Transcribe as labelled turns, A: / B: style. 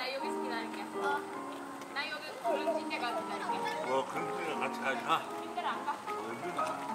A: 나 여기서 기다릴게. 어. 나 여기 그런 찐데 가서 기다릴게.
B: 어, 그런 데를 같이 가자. 마.
A: 이때를 안 가.
B: 뭐 언제 가?